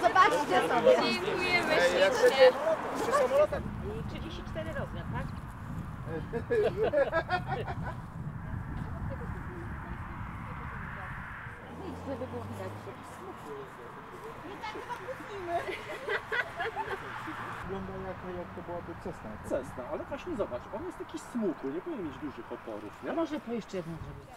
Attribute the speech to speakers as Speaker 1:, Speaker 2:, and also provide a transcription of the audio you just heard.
Speaker 1: zobaczcie sobie.
Speaker 2: Dziękujemy ślicznie.
Speaker 3: przy samolotach,
Speaker 4: 34 rozmiar, tak?
Speaker 3: wygląda jak, jak to byłaby Cessna.
Speaker 5: Cessna, ale właśnie zobacz, on jest taki smukły, nie powinien mieć dużych oporów,
Speaker 4: A
Speaker 5: nie?
Speaker 4: może po jeszcze jedną zrobić?